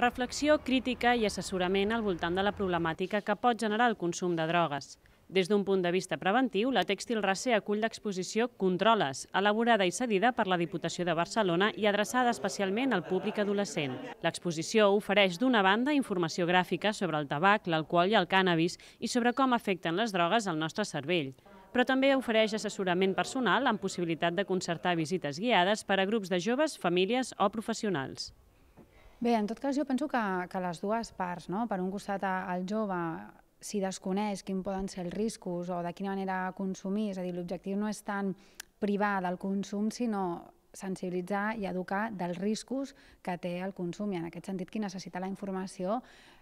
Reflexió, crítica i assessorament al voltant de la problemàtica que pot generar el consum de drogues. Des d'un punt de vista preventiu, la Tèxtil Racer acull l'exposició Controles, elaborada i cedida per la Diputació de Barcelona i adreçada especialment al públic adolescent. L'exposició ofereix d'una banda informació gràfica sobre el tabac, l'alcohol i el cànnabis i sobre com afecten les drogues al nostre cervell però també ofereix assessorament personal amb possibilitat de concertar visites guiades per a grups de joves, famílies o professionals. Bé, en tot cas jo penso que, que les dues parts, no? per un costat el jove si desconeix quins poden ser els riscos o de quina manera consumir, és a dir, l'objectiu no és tant privar del consum, sinó sensibilitzar i educar dels riscos que té el consum i en aquest sentit qui necessita la informació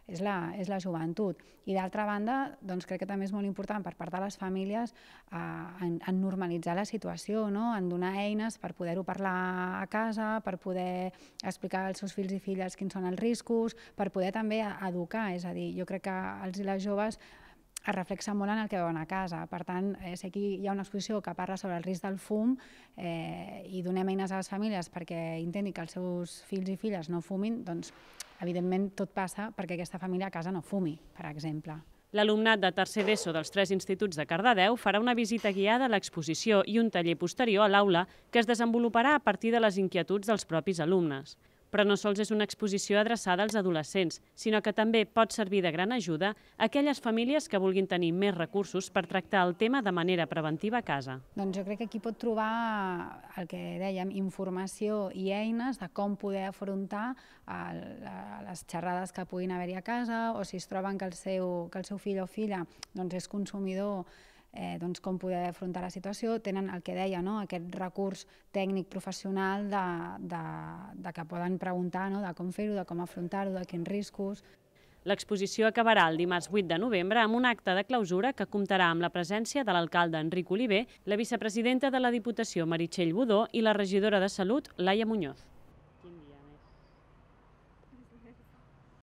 és la, és la joventut. I d'altra banda, doncs crec que també és molt important per part de les famílies eh, en, en normalitzar la situació, no? en donar eines per poder-ho parlar a casa, per poder explicar als seus fills i filles quins són els riscos, per poder també educar, és a dir, jo crec que els i les joves es reflexa molt en el que veuen a casa. Per tant, eh, si aquí hi ha una exposició que parla sobre el risc del fum eh, i donem eines a les famílies perquè intentin que els seus fills i filles no fumin, doncs evidentment tot passa perquè aquesta família a casa no fumi, per exemple. L'alumnat de tercer d'ESO dels tres instituts de Cardedeu farà una visita guiada a l'exposició i un taller posterior a l'aula que es desenvoluparà a partir de les inquietuds dels propis alumnes. Però no sols és una exposició adreçada als adolescents, sinó que també pot servir de gran ajuda a aquelles famílies que vulguin tenir més recursos per tractar el tema de manera preventiva a casa. Doncs jo crec que aquí pot trobar el que dèiem, informació i eines de com poder afrontar les xerrades que puguin haver-hi a casa o si es troben que el seu, que el seu fill o filla doncs, és consumidor eh, doncs com poder afrontar la situació, tenen el que deia, no? aquest recurs tècnic professional de, de, de que poden preguntar no? de com fer-ho, de com afrontar-ho, de quins riscos. L'exposició acabarà el dimarts 8 de novembre amb un acte de clausura que comptarà amb la presència de l'alcalde Enric Oliver, la vicepresidenta de la Diputació Meritxell Budó i la regidora de Salut, Laia Muñoz.